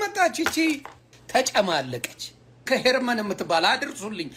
መጣች እቺ ተጨማለቀች። ከሄርመን የምትባል አድርሱልኝ።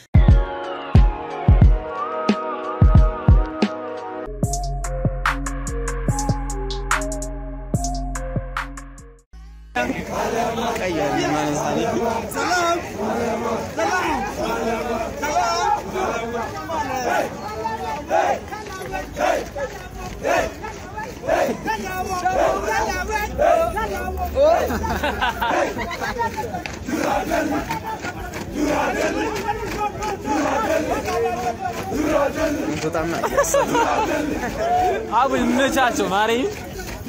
አቡ ይመቻቸው ማሪ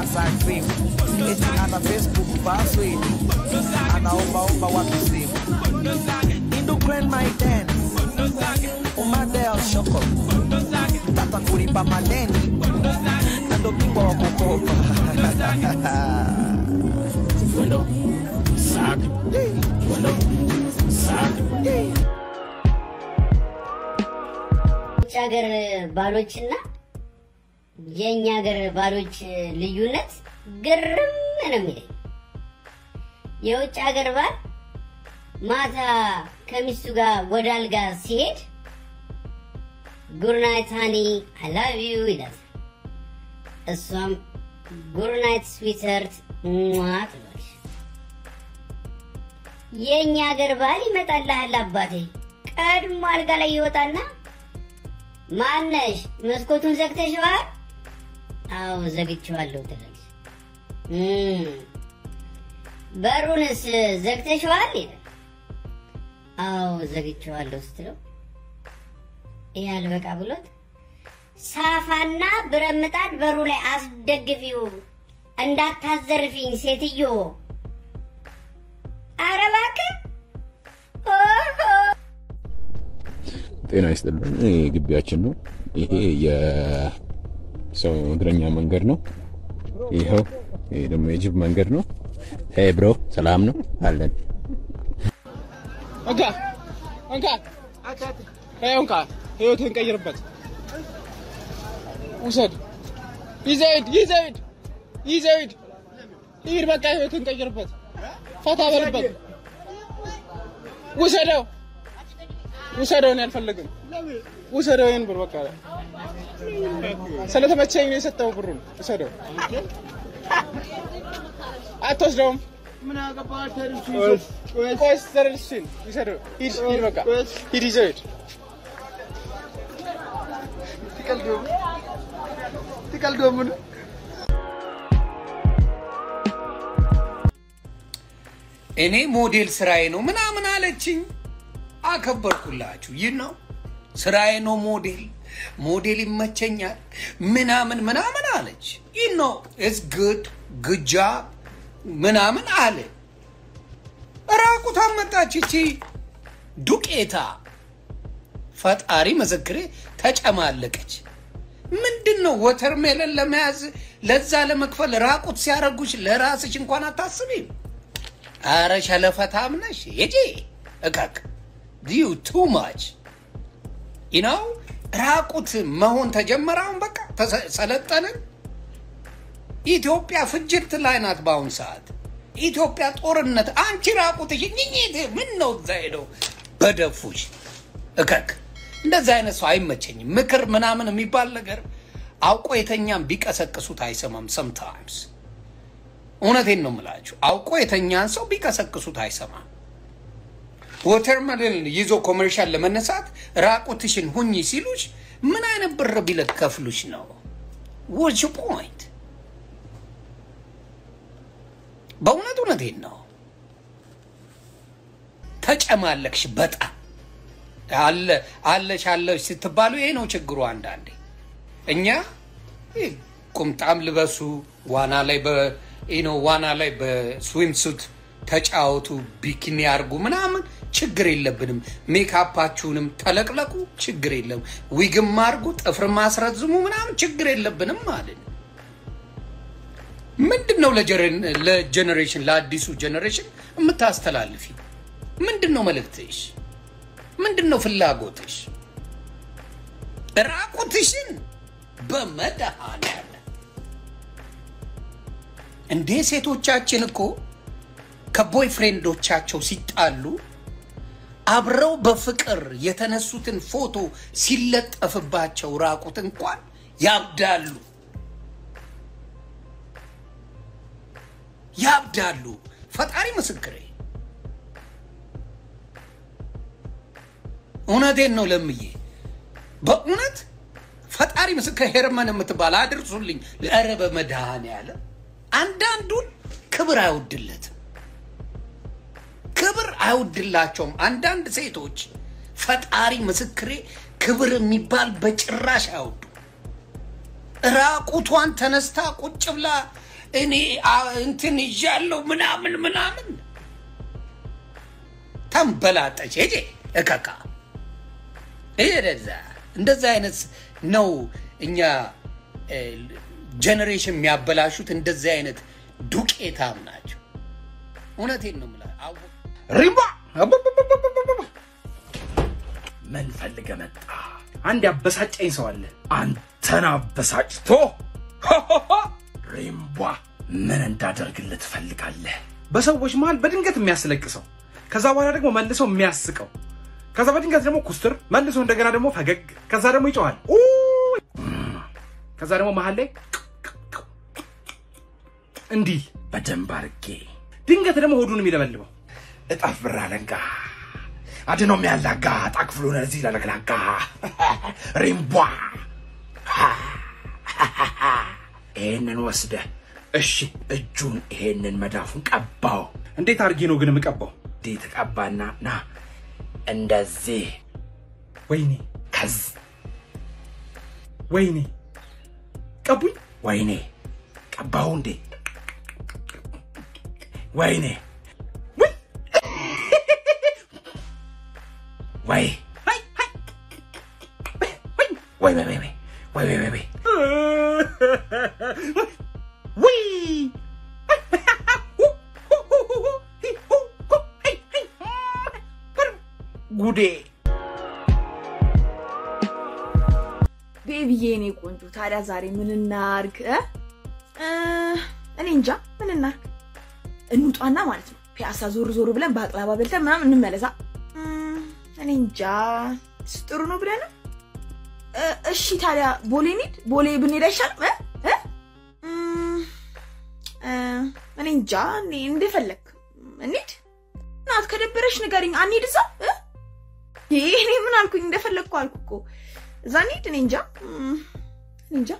itakimasa cream eti ana facebook password anaombaomba watu simu indukren maiden umadel shoko tata kulipa madeni na ndo bingwa wa kukopa ውጭ ሀገር ባሎችና የእኛ ሀገር ባሎች ልዩነት ግርም ነው የሚለኝ። የውጭ ሀገር ባል ማታ ከሚስቱ ጋር ወደ አልጋ ሲሄድ good night honey I you ይላል። እሷም good night sweetheart ሟ ትላለች። የእኛ ሀገር ባል ይመጣልሃል አባቴ ቀድሞ አልጋ ላይ ይወጣና ማነሽ መስኮቱን ዘግተሽዋል? አዎ ዘግቼዋለሁ እም፣ በሩንስ ዘግተሽዋል? አዎ ዘግቼዋለሁ ስትለው ይህ አልበቃ ብሎት ሳፋና ብረት ምጣድ በሩ ላይ አስደግፊው እንዳታዘርፊኝ ሴትዮ። ኧረ እባክህ ጤና ይስጥልን። ግቢያችን ነው። ይሄ የሰው እግረኛ መንገድ ነው። ይኸው ይሄ ደግሞ የጅብ መንገድ ነው። ሄይ ብሮ ሰላም ነው አለን። እንካ እንካ እንካ ህይወትህን ቀይርበት። ውሰድ፣ ሂድ፣ ይዘህ ሂድ፣ ሂድ። በቃ ህይወትህን ቀይርበት፣ ፈታ በልበት። ውሰደው፣ ውሰደው። እኔ አልፈልግም። ውሰደው ይሄን ብር በቃ ስለተመቸኝ ነው የሰጠው ብሩን። ውሰደው፣ አትወስደውም። ቆይ ስተርልሽን ውሰደው። ሂድ፣ ሂድ፣ በቃ ሂድ፣ ይዘህ ሂድ። እኔ ሞዴል ስራዬ ነው ምናምን አለችኝ። አከበርኩላችሁ። ይህ ነው ስራዬ ነው ሞዴል ሞዴል ይመቸኛል ምናምን ምናምን አለች። ይህ ነው it's good job ምናምን አለ። ራቁቷን መጣች እቺ ዱቄታ። ፈጣሪ ምስክሬ ተጨማለቀች። ምንድን ነው watermelon ለመያዝ ለዛ ለመክፈል ራቁት ሲያረጉሽ ለራስሽ እንኳን አታስቢም? አረ ሸለፈታም ነሽ ሂጂ እከክ you too much ነው ራቁት መሆን ተጀመረ። አሁን በቃ ሰለጠንን። ኢትዮጵያ ፍጅት ላይ ናት በአሁኑ ሰዓት። ኢትዮጵያ ጦርነት። አንቺ ራቁትሽ ምን ነው እዛ ሄደው በደፉሽ እከክ። እንደዚህ አይነት ሰው አይመቸኝም። ምክር ምናምን የሚባል ነገር አውቆ የተኛን ቢቀሰቅሱት አይሰማም። Sometimes እውነቴን ነው የምላችሁ። አውቆ የተኛን ሰው ቢቀሰቅሱት አይሰማም። watermelon ይዞ commercial ለመነሳት ራቁትሽን ሁኚ ሲሉሽ ምን አይነት ብር ቢከፍሉሽ ነው? which point በእውነት እውነቴን ነው። ተጨማለቅሽ በጣም አለ አለሽ አለሽ ስትባሉ ይሄ ነው ችግሩ። አንዳንዴ እኛ ቁምጣም ልበሱ ዋና ላይ ነው ዋና ላይ በ swimsuit ተጫወቱ፣ bikini አርጉ ምናምን ችግር የለብንም። ሜካፓችሁንም ተለቅለቁ ችግር የለም። ዊግም አርጉ፣ ጥፍር አስረዝሙ ምናምን ችግር የለብንም ነው። ምንድን ነው ለ generation ለአዲሱ generation የምታስተላልፊ? ምንድን ነው መልእክትሽ? ምንድን ነው ፍላጎትሽ? ራቁትሽን በመድኃኔዓለም እንዴ! ሴቶቻችን እኮ ከቦይ ፍሬንዶቻቸው ሲጣሉ አብረው በፍቅር የተነሱትን ፎቶ ሲለጠፍባቸው ራቁት እንኳን ያብዳሉ። ያብዳሉ። ፈጣሪ ምስክሬ፣ እውነቴን ነው ለምዬ፣ በእውነት ፈጣሪ ምስክር ሄርመን የምትባል አድርሱልኝ። ኧረ በመድኃኔዓለም! አንዳንዱን ክብር አይወድለትም፣ ክብር አይወድላቸውም። አንዳንድ ሴቶች ፈጣሪ ምስክሬ ክብር የሚባል በጭራሽ አይወዱ። ራቁቷን ተነስታ ቁጭ ብላ እኔ እንትን ይዣለሁ ምናምን ምናምን ተንበላጠች። ሄጄ እከካ ይደዛ እንደዛ አይነት ነው። እኛ ጀኔሬሽን የሚያበላሹት እንደዚህ አይነት ዱቄታም ናቸው። እውነቴን ነው የምልህ። ሪባ ምን ፈልገ መጣ? አንድ ያበሳጨኝ ሰው አለ። አንተን አበሳጭቶ ሪምቧ ምን እንዳደርግልህ ትፈልጋለህ? በሰዎች መሀል በድንገት የሚያስለቅሰው ከዛ በኋላ ደግሞ መልሶ የሚያስቀው ከዛ በድንገት ደግሞ ኩስትር መልሶ እንደገና ደግሞ ፈገግ ከዛ ደግሞ ኡ! ከዛ ደግሞ መሀል ላይ እንዲህ በደንብ አርጌ ድንገት ደግሞ ሆዱን የሚለበልበው እጣፍ ብራ ለንጋ። አድኖ የሚያላጋ ጣክፍሉን እዚህ ለለግላጋ ሪምቧ ይሄንን ወስደ እሺ እጁን ይሄንን መዳፉን ቀባው። እንዴት አድርጌ ነው ግን የምቀባው? እንዲህ ተቀባና ና እንደዚህ። ወይኔ! ከዝ ወይኔ! ቀቡኝ። ወይኔ! ቀባው እንዴ? ወይኔ Wait, wait, wait, wait. Wait, wait, wait, wait. Wee! ጉዴ ቤቢዬ፣ እኔ ቆንጆ፣ ታዲያ ዛሬ ምን እናርግ? እኔ እንጃ ምን እናርግ? እንውጣና ማለት ነው ፒያሳ ዞር ዞር ብለን በአቅላባ በልተን ምናምን እንመለሳ። እኔ እንጃ ጥሩ ነው ብለንም እሺ ታዲያ ቦሌ እንሂድ? ቦሌ ብንሄድ አይሻልም? እኔ እንጃ። እንደፈለግ እንሂድ። ናት ከደበረሽ ንገሪኝ። አንሂድ እዛ? እኔ ምን አልኩኝ? እንደፈለግኩ አልኩ እኮ። እዛ እንሂድ። እኔ እንጃ። እንጃ።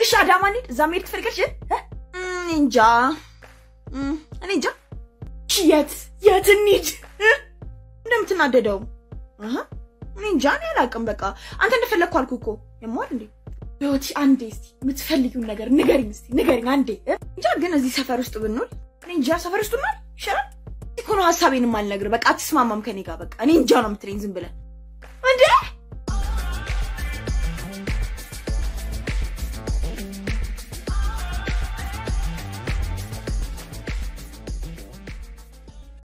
እሺ አዳማ እንሂድ። እዛ መሄድ ትፈልጋለሽ? እንጃ። እኔ እንጃ። የት? የት እንሂድ? እንደምትናደደው እኔ እንጃ እኔ አላውቅም። በቃ አንተ እንደፈለግኩ አልኩ እኮ። የማል እንዴ? ህይወቴ አንዴ እስቲ የምትፈልጊውን ነገር ንገሪኝ እስቲ ንገሪኝ አንዴ? እንጃ ግን እዚህ ሰፈር ውስጥ ብንውል እኔ እንጃ ሰፈር ውስጥ ብንውል ይሻላል? ነው ሀሳቤንም አልነግርህ። በቃ አትስማማም ከኔ ጋር። በቃ እኔ እንጃ ነው የምትለኝ ዝም ብለህ። እንዴ